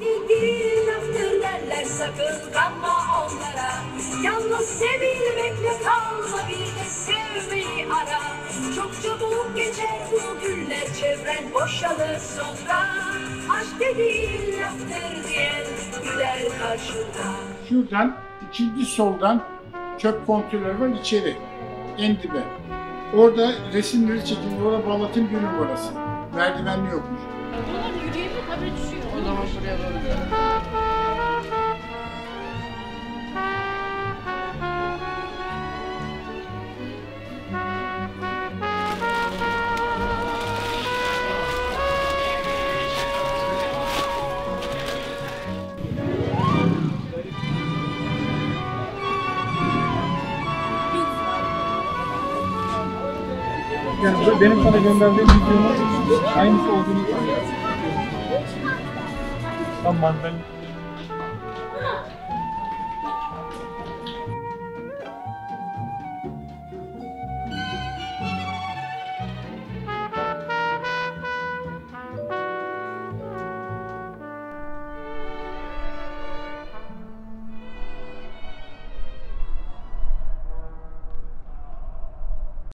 Bildiğin laftır derler sakın kanma onlara Yalnız sevilmekle kalma bir de sevmeyi ara Çok çabuk geçer bu günler çevren boşalır sonra Aşk dediğin laftır diyen güler karşında Şuradan ikinci soldan çöp konteyner var içeri. En dibe. Orada resimleri çekildi. Orada Balat'ın günü orası. Merdivenli yokmuş. Bunlar yürüyemiyor Yani benim sana gönderdiğim videonun aynısı olduğunu 三万分。